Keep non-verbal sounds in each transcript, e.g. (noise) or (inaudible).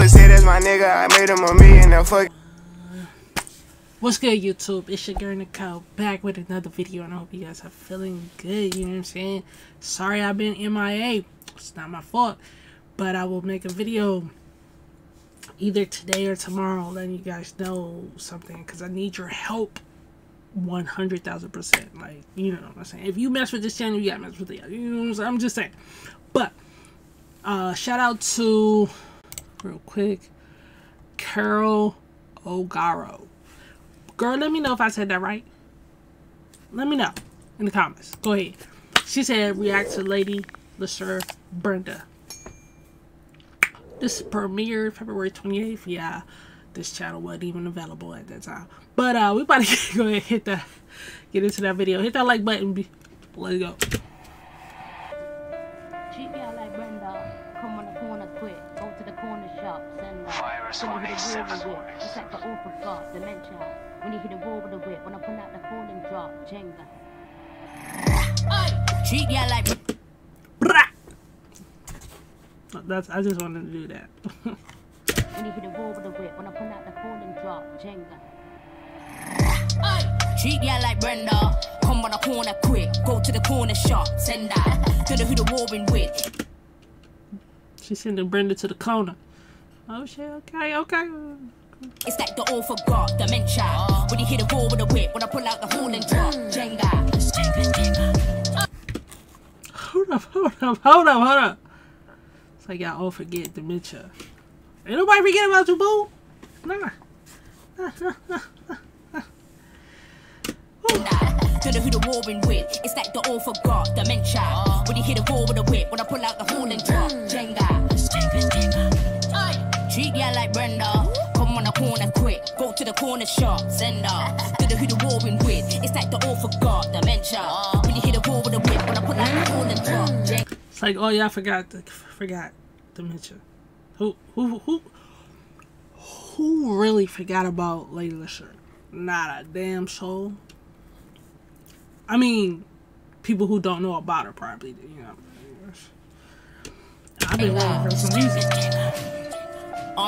Baller said that's my nigga. I made him a fuck. What's good, YouTube? It's your girl Nicole back with another video, and I hope you guys are feeling good. You know what I'm saying? Sorry I've been MIA. It's not my fault, but I will make a video either today or tomorrow, letting you guys know something because I need your help. 100,000%. Like, you know what I'm saying? If you mess with this channel, you gotta mess with the other. You know what I'm? I'm just saying. But, uh, shout out to, real quick, Carol Ogaro Girl, let me know if I said that right. Let me know in the comments. Go ahead. She said react to Lady Leshurr Brenda. This premiered February 28th. Yeah, this channel wasn't even available at that time. But uh, we about to (laughs) go ahead and hit that, get into that video. Hit that like button. Let's go. And Virus gonna on hit a wall with A7 it. It's like the awful God, dementia. When you hit a wall with a whip, when I pull out the falling drop, Jenga. Treat me out like That's I just wanted to do that. (laughs) when you hit a wall with a whip, when I pull out the falling drop, Jenga. Treat ya like Brenda. Come on the corner quick. Go to the corner shop. Send that. To the who the warring with. She's sending Brenda to the corner. Oh shit, okay, okay. It's like the all forgot dementia. When you hit the wall with a whip, when I pull out the horn and drop. Jenga. Hold up, hold up, hold up, hold up. It's like y'all all forget dementia. Ain't nobody forget about you, boo. Nah. (laughs) To the who the warring with. It's like the all forgot dementia. When you hit the wall with a whip, when I pull out the horn and drop. Corner shop. Send her. Uh, to the who the warring with. It's like the all forgot dementia. When you hit a wall with a whip, when I the horn and uh. drop. It's like, oh yeah, I forgot, forgot dementia. Who, who, who, who really forgot about Lady Leshurr? Not a damn soul. I mean, people who don't know about her probably, you know. I've been waiting for some music.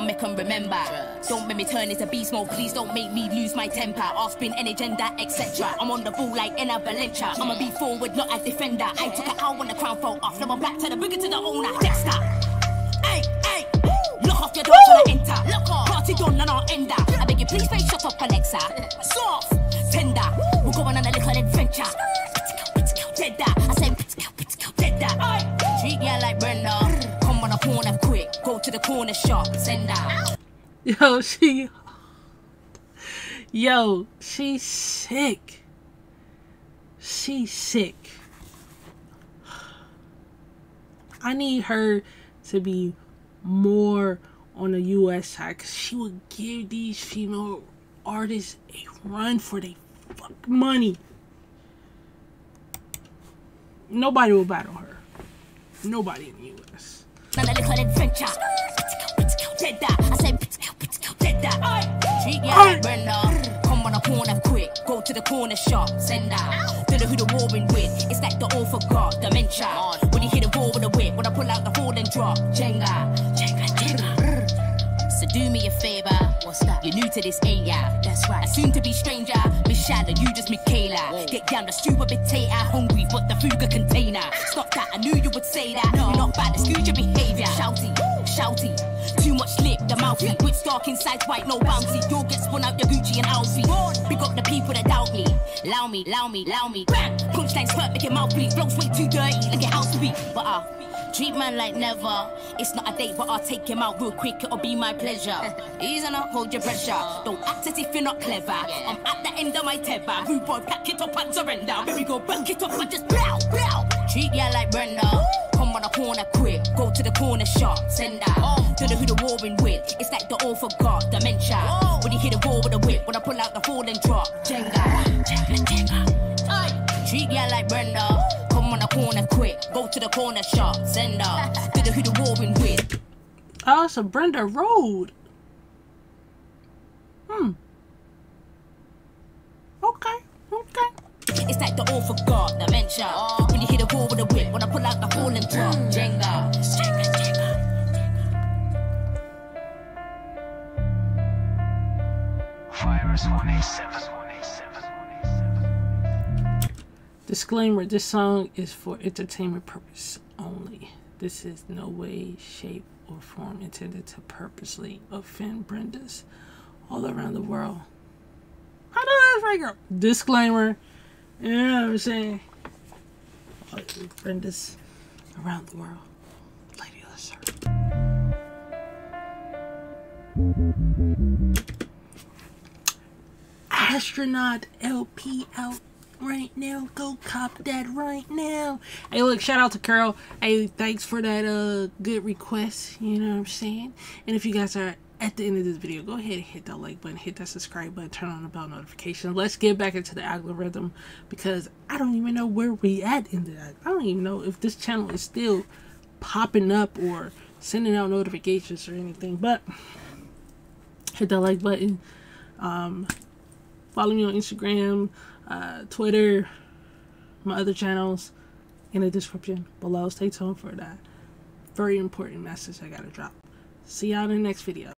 I'll make 'em remember. Don't make me turn into beast mode. Please don't make me lose my temper. I'll spin any gender, etc. I'm on the ball like in a Valencia. I'ma be forward, not a defender. I took it out when the crown fell off. Now I'm back to the boogie to the owner. Dexter. Hey, hey. Lock off your door when I enter. Lock off. Party done and I'll end up. I beg you, please, please shut up, Alexa. Soft. Tender. We're going on a little adventure. Dead that. I said, dead that. Treat ya like Brenda. Corner quick. Go to the corner shop. Send out. Yo, she, yo, she's sick. She's sick. I need her to be more on the U.S. side because she would give these female artists a run for their fuck money. Nobody will battle her. Nobody in the U.S. On a little adventure. Dead that. I said, dead that. Treat ya Brenda. Come on a corner quick. Go to the corner shop. Send out Don't know who the warring with. It's like the all forgot dementia. When you hit a wall with a whip. When I pull out the fall and drop. Jenga. Jenga, Jenga. So do me a favor. What's that? You're new to this, eh, ain't ya? That's right. I seem to be stranger. Miss Shannon, you just Michaela. Get down the stupid potato. Hungry, but the food container. Stop that. I knew you would say that. No. You're not bad. Excuse your behavior. Shouty, shouty. Too much lip, the mouthy. With dark inside, white, no bouncy. You'll get spun out your Gucci and Alfie. Big up the people that doubt me. Allow me, allow me, allow me. Bang! Punchlines hurt, make your mouth bleed. Flows way too dirty, like your house beat. But uh, treat man like never. It's not a date, but I'll take him out real quick. It'll be my pleasure. (laughs) Easy now, hold your pressure. Don't act as if you're not clever. I'm at the end of my tether. Rude boy, pack it up and surrender. Here we go, back it up and just blow, blow. Treat ya like Brenda. Come on a corner quick. Go to the corner shop. Send that. To the who the warring with. It's like the all forgot dementia. When you hit a wall with a whip. When I pull out the fall and drop. Jenga. Jenga, Jenga. Treat ya like Brenda. Come on a corner quick. Go to the corner shop. Send her. (laughs) To the who the warring with. Oh, it's a Brenda Road. Hmm. Okay. Okay. It's like the all forgot dementia. Oh. When you hit the wall with a whip, when I pull out the hole and drop. Jenga. Jenga, Disclaimer This song is for entertainment purpose only. This is no way, shape, or form intended to purposely offend Brendas all around the world. How do I figure? Disclaimer you know what I'm saying? All you Brendas around the world. Lady. Astronaut LP out right now. Go cop that right now. Hey, look, shout out to Carol. Hey, thanks for that uh good request. You know what I'm saying? And if you guys are at the end of this video, go ahead and hit that like button, hit that subscribe button, turn on the bell notification. Let's get back into the algorithm because I don't even know where we at in the I don't even know if this channel is still popping up or sending out notifications or anything. But hit that like button. Um, follow me on Instagram, uh, Twitter, my other channels in the description below. Stay tuned for that very important message I gotta drop. See y'all in the next video.